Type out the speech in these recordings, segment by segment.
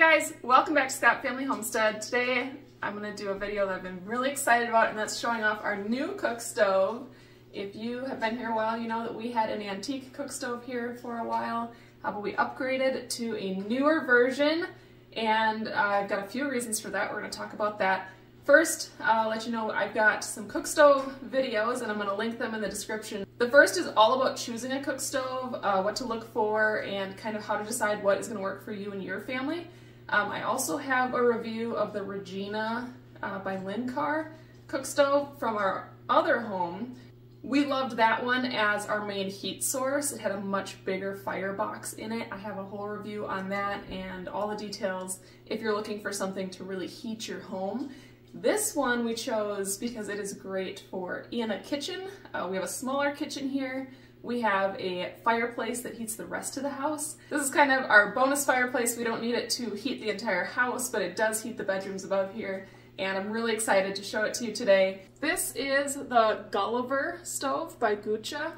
guys, welcome back to Scott Family Homestead. Today I'm going to do a video that I've been really excited about and that's showing off our new cook stove. If you have been here a while, you know that we had an antique cook stove here for a while, uh, we upgraded to a newer version and I've got a few reasons for that. We're going to talk about that. First, I'll let you know I've got some cook stove videos and I'm going to link them in the description. The first is all about choosing a cook stove, uh, what to look for, and kind of how to decide what is going to work for you and your family. Um, I also have a review of the Regina uh, by Lincar cook stove from our other home. We loved that one as our main heat source. It had a much bigger firebox in it. I have a whole review on that and all the details if you're looking for something to really heat your home. This one we chose because it is great for in a kitchen. Uh, we have a smaller kitchen here. We have a fireplace that heats the rest of the house. This is kind of our bonus fireplace. We don't need it to heat the entire house, but it does heat the bedrooms above here. And I'm really excited to show it to you today. This is the Gulliver stove by Guca,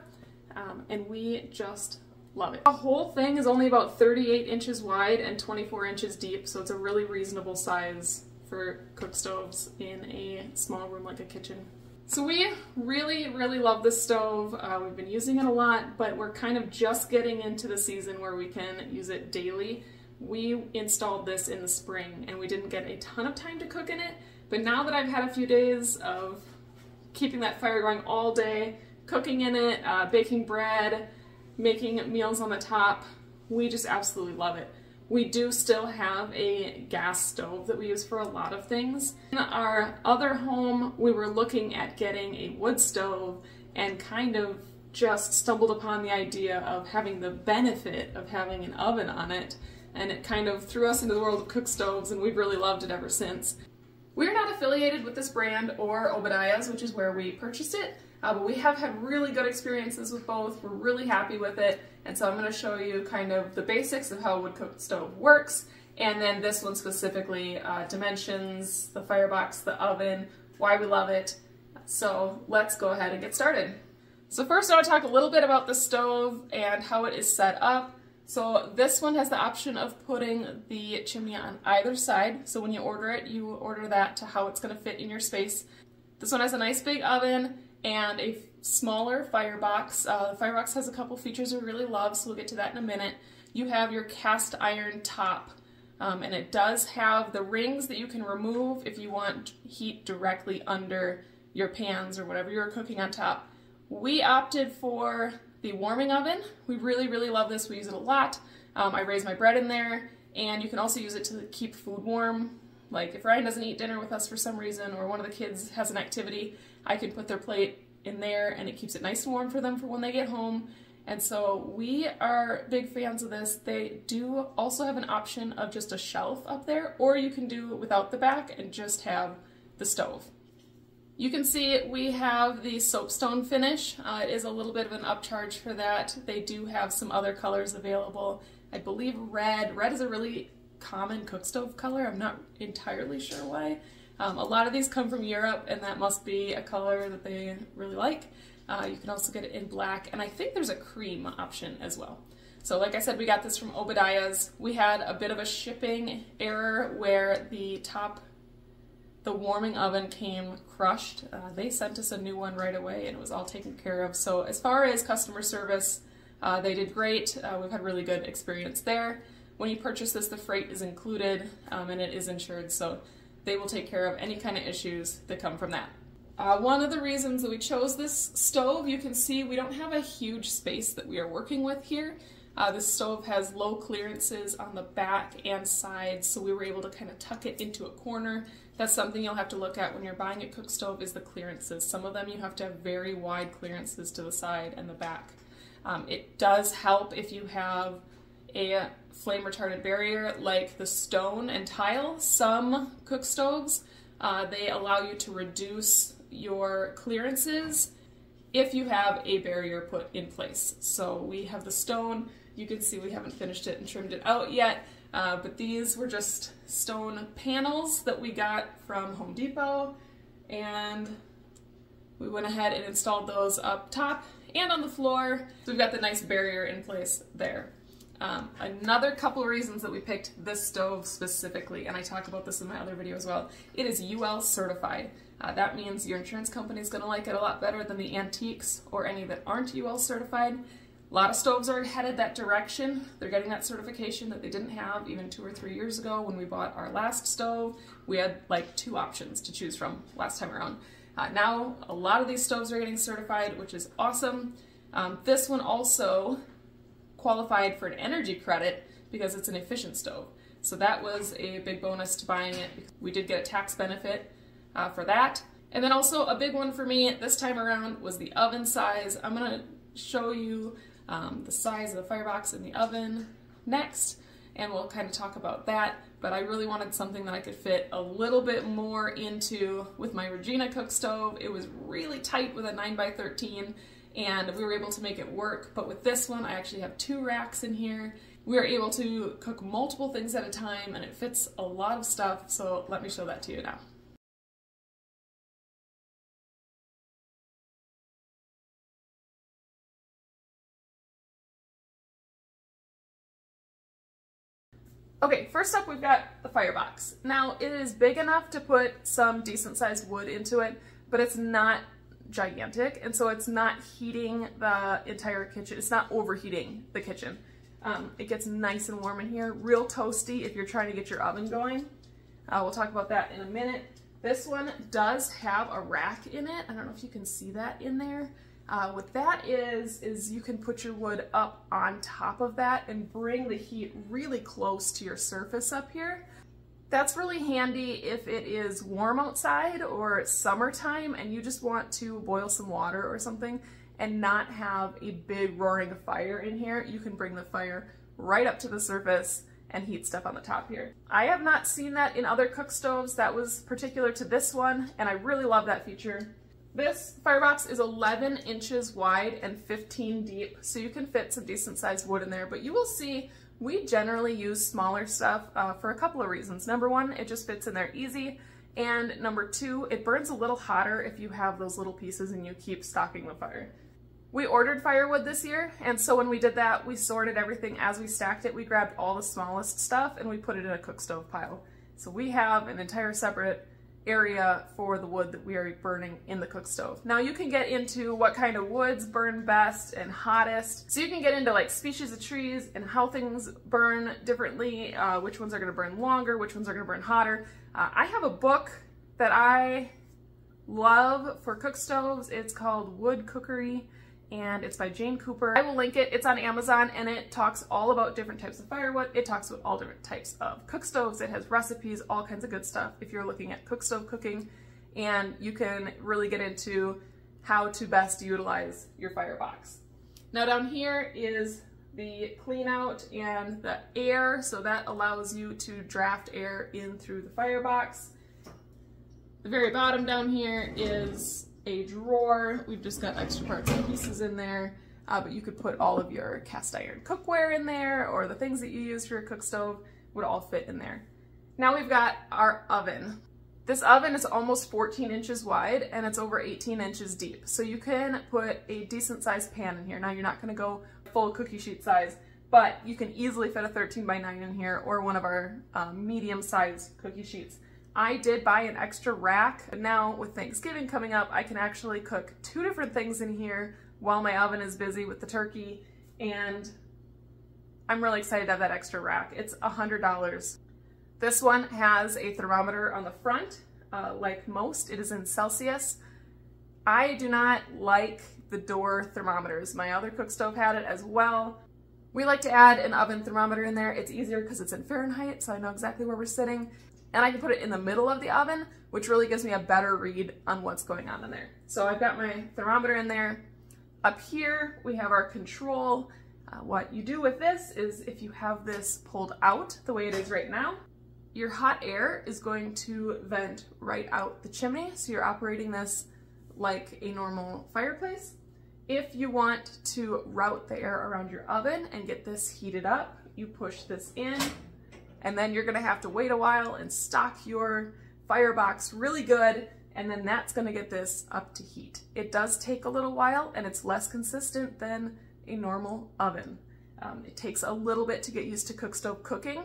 um, and we just love it. The whole thing is only about 38 inches wide and 24 inches deep, so it's a really reasonable size for cook stoves in a small room like a kitchen. So we really, really love this stove. Uh, we've been using it a lot, but we're kind of just getting into the season where we can use it daily. We installed this in the spring and we didn't get a ton of time to cook in it, but now that I've had a few days of keeping that fire going all day, cooking in it, uh, baking bread, making meals on the top, we just absolutely love it. We do still have a gas stove that we use for a lot of things. In our other home, we were looking at getting a wood stove and kind of just stumbled upon the idea of having the benefit of having an oven on it and it kind of threw us into the world of cook stoves and we've really loved it ever since. We're not affiliated with this brand or Obadiah's, which is where we purchased it, uh, but we have had really good experiences with both. We're really happy with it. And so I'm going to show you kind of the basics of how a wood cooked stove works. And then this one specifically, uh, dimensions, the firebox, the oven, why we love it. So let's go ahead and get started. So first I want to talk a little bit about the stove and how it is set up. So this one has the option of putting the chimney on either side. So when you order it, you order that to how it's going to fit in your space. This one has a nice big oven and a smaller firebox. Uh, the firebox has a couple features we really love, so we'll get to that in a minute. You have your cast iron top, um, and it does have the rings that you can remove if you want heat directly under your pans or whatever you're cooking on top. We opted for the warming oven. We really, really love this. We use it a lot. Um, I raise my bread in there, and you can also use it to keep food warm. Like if Ryan doesn't eat dinner with us for some reason, or one of the kids has an activity, I can put their plate in there and it keeps it nice and warm for them for when they get home. And so we are big fans of this. They do also have an option of just a shelf up there, or you can do it without the back and just have the stove. You can see we have the soapstone finish. Uh, it is a little bit of an upcharge for that. They do have some other colors available. I believe red. Red is a really common cook stove color. I'm not entirely sure why. Um, a lot of these come from Europe and that must be a color that they really like. Uh, you can also get it in black and I think there's a cream option as well. So like I said, we got this from Obadiah's. We had a bit of a shipping error where the top, the warming oven came crushed. Uh, they sent us a new one right away and it was all taken care of. So as far as customer service, uh, they did great. Uh, we've had really good experience there. When you purchase this, the freight is included um, and it is insured. So they will take care of any kind of issues that come from that. Uh, one of the reasons that we chose this stove, you can see we don't have a huge space that we are working with here. Uh, this stove has low clearances on the back and sides, so we were able to kind of tuck it into a corner. That's something you'll have to look at when you're buying a cook stove is the clearances. Some of them you have to have very wide clearances to the side and the back. Um, it does help if you have a flame retardant barrier like the stone and tile. Some cook stoves, uh, they allow you to reduce your clearances if you have a barrier put in place. So we have the stone, you can see we haven't finished it and trimmed it out yet, uh, but these were just stone panels that we got from Home Depot and we went ahead and installed those up top and on the floor. So we've got the nice barrier in place there. Um, another couple of reasons that we picked this stove specifically, and I talk about this in my other video as well, it is UL certified. Uh, that means your insurance company is going to like it a lot better than the antiques or any that aren't UL certified. A lot of stoves are headed that direction. They're getting that certification that they didn't have even two or three years ago when we bought our last stove. We had like two options to choose from last time around. Uh, now, a lot of these stoves are getting certified, which is awesome. Um, this one also qualified for an energy credit because it's an efficient stove. So that was a big bonus to buying it. We did get a tax benefit uh, for that. And then also a big one for me this time around was the oven size. I'm gonna show you um, the size of the firebox in the oven next, and we'll kind of talk about that. But I really wanted something that I could fit a little bit more into with my Regina cook stove. It was really tight with a 9x13 and we were able to make it work. But with this one, I actually have two racks in here. We are able to cook multiple things at a time and it fits a lot of stuff. So let me show that to you now. Okay, first up we've got the firebox. Now it is big enough to put some decent sized wood into it, but it's not gigantic and so it's not heating the entire kitchen. It's not overheating the kitchen. Um, it gets nice and warm in here, real toasty if you're trying to get your oven going. Uh, we'll talk about that in a minute. This one does have a rack in it. I don't know if you can see that in there. Uh, what that is, is you can put your wood up on top of that and bring the heat really close to your surface up here. That's really handy if it is warm outside or summertime and you just want to boil some water or something and not have a big roaring fire in here. You can bring the fire right up to the surface and heat stuff on the top here. I have not seen that in other cook stoves. That was particular to this one and I really love that feature. This firebox is 11 inches wide and 15 deep, so you can fit some decent sized wood in there, but you will see we generally use smaller stuff uh, for a couple of reasons. Number one, it just fits in there easy, and number two, it burns a little hotter if you have those little pieces and you keep stocking the fire. We ordered firewood this year, and so when we did that, we sorted everything as we stacked it. We grabbed all the smallest stuff and we put it in a cook stove pile. So we have an entire separate area for the wood that we are burning in the cook stove. Now you can get into what kind of woods burn best and hottest. So you can get into like species of trees and how things burn differently, uh, which ones are gonna burn longer, which ones are gonna burn hotter. Uh, I have a book that I love for cook stoves. It's called Wood Cookery and it's by Jane Cooper. I will link it. It's on Amazon and it talks all about different types of firewood. It talks about all different types of cook stoves. It has recipes, all kinds of good stuff if you're looking at cook stove cooking and you can really get into how to best utilize your firebox. Now down here is the clean out and the air, so that allows you to draft air in through the firebox. The very bottom down here is a drawer. We've just got extra parts and pieces in there, uh, but you could put all of your cast iron cookware in there or the things that you use for your cook stove would all fit in there. Now we've got our oven. This oven is almost 14 inches wide and it's over 18 inches deep. So you can put a decent sized pan in here. Now you're not gonna go full cookie sheet size, but you can easily fit a 13 by 9 in here or one of our um, medium sized cookie sheets. I did buy an extra rack, but now with Thanksgiving coming up, I can actually cook two different things in here while my oven is busy with the turkey, and I'm really excited to have that extra rack. It's $100. This one has a thermometer on the front, uh, like most. It is in Celsius. I do not like the door thermometers. My other cook stove had it as well. We like to add an oven thermometer in there. It's easier because it's in Fahrenheit, so I know exactly where we're sitting and I can put it in the middle of the oven, which really gives me a better read on what's going on in there. So I've got my thermometer in there. Up here, we have our control. Uh, what you do with this is if you have this pulled out the way it is right now, your hot air is going to vent right out the chimney. So you're operating this like a normal fireplace. If you want to route the air around your oven and get this heated up, you push this in and then you're gonna have to wait a while and stock your firebox really good and then that's gonna get this up to heat. It does take a little while and it's less consistent than a normal oven. Um, it takes a little bit to get used to cook stove cooking,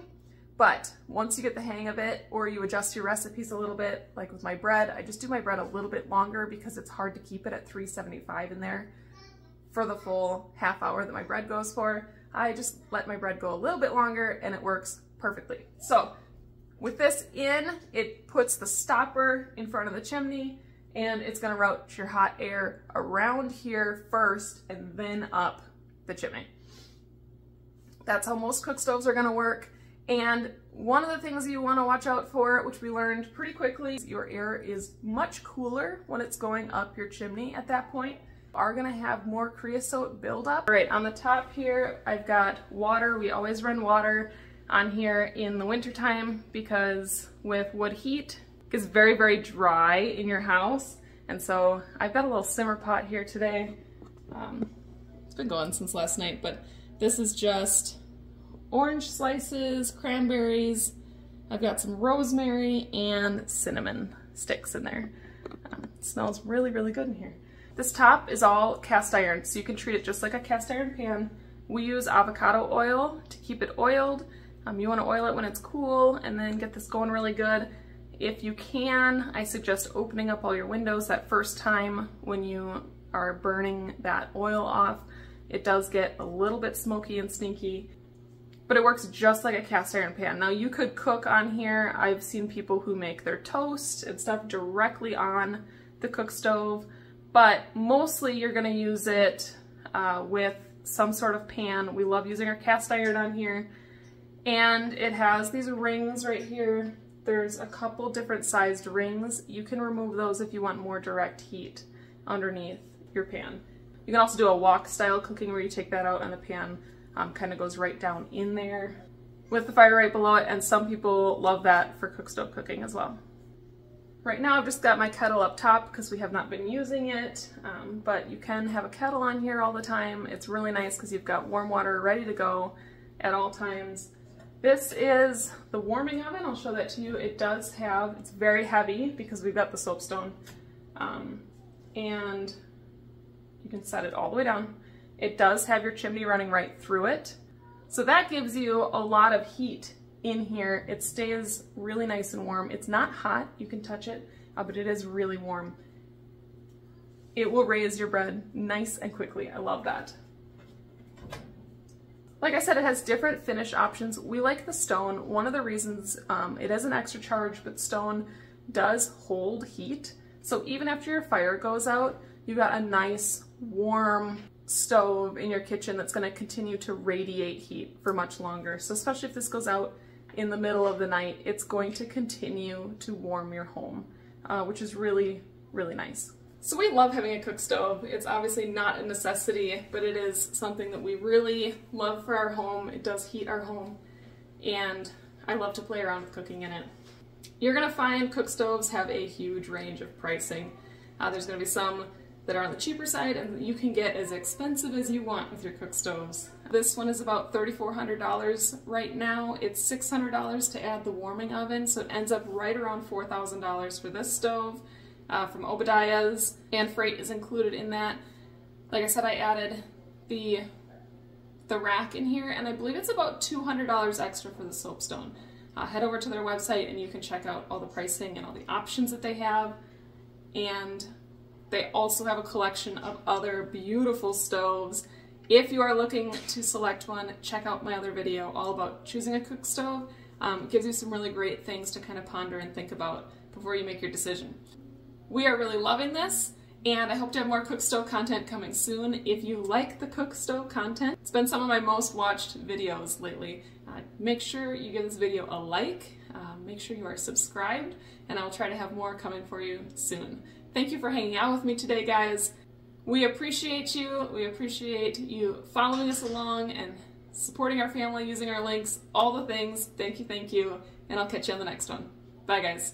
but once you get the hang of it or you adjust your recipes a little bit, like with my bread, I just do my bread a little bit longer because it's hard to keep it at 375 in there for the full half hour that my bread goes for. I just let my bread go a little bit longer and it works perfectly. So with this in, it puts the stopper in front of the chimney and it's gonna route your hot air around here first and then up the chimney. That's how most cook stoves are gonna work. And one of the things you wanna watch out for, which we learned pretty quickly, your air is much cooler when it's going up your chimney at that point. Are gonna have more creosote buildup. All right, on the top here, I've got water. We always run water on here in the wintertime because with wood heat, it gets very, very dry in your house. And so I've got a little simmer pot here today. Um, it's been going since last night, but this is just orange slices, cranberries. I've got some rosemary and cinnamon sticks in there. Um, smells really, really good in here. This top is all cast iron, so you can treat it just like a cast iron pan. We use avocado oil to keep it oiled. Um, you want to oil it when it's cool and then get this going really good. If you can, I suggest opening up all your windows that first time when you are burning that oil off. It does get a little bit smoky and stinky, but it works just like a cast iron pan. Now you could cook on here. I've seen people who make their toast and stuff directly on the cook stove, but mostly you're gonna use it uh, with some sort of pan. We love using our cast iron on here. And it has these rings right here. There's a couple different sized rings. You can remove those if you want more direct heat underneath your pan. You can also do a wok style cooking where you take that out and the pan um, kind of goes right down in there with the fire right below it and some people love that for cook stove cooking as well. Right now I've just got my kettle up top because we have not been using it, um, but you can have a kettle on here all the time. It's really nice because you've got warm water ready to go at all times. This is the warming oven. I'll show that to you. It does have, it's very heavy because we've got the soapstone. Um, and you can set it all the way down. It does have your chimney running right through it. So that gives you a lot of heat in here. It stays really nice and warm. It's not hot, you can touch it, uh, but it is really warm. It will raise your bread nice and quickly. I love that. Like I said, it has different finish options. We like the stone. One of the reasons um, it is an extra charge, but stone does hold heat. So even after your fire goes out, you've got a nice warm stove in your kitchen that's gonna continue to radiate heat for much longer. So especially if this goes out in the middle of the night, it's going to continue to warm your home, uh, which is really, really nice. So we love having a cook stove. It's obviously not a necessity, but it is something that we really love for our home. It does heat our home, and I love to play around with cooking in it. You're gonna find cook stoves have a huge range of pricing. Uh, there's gonna be some that are on the cheaper side and you can get as expensive as you want with your cook stoves. This one is about $3,400 right now. It's $600 to add the warming oven, so it ends up right around $4,000 for this stove uh, from Obadiah's, and freight is included in that. Like I said, I added the the rack in here, and I believe it's about $200 extra for the soapstone. Uh, head over to their website and you can check out all the pricing and all the options that they have. And they also have a collection of other beautiful stoves. If you are looking to select one, check out my other video all about choosing a cook stove. Um, gives you some really great things to kind of ponder and think about before you make your decision. We are really loving this and I hope to have more cook stove content coming soon. If you like the cook stove content, it's been some of my most watched videos lately. Uh, make sure you give this video a like, uh, make sure you are subscribed, and I'll try to have more coming for you soon. Thank you for hanging out with me today, guys. We appreciate you. We appreciate you following us along and supporting our family, using our links, all the things. Thank you, thank you, and I'll catch you on the next one. Bye, guys.